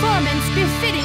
performance befitting.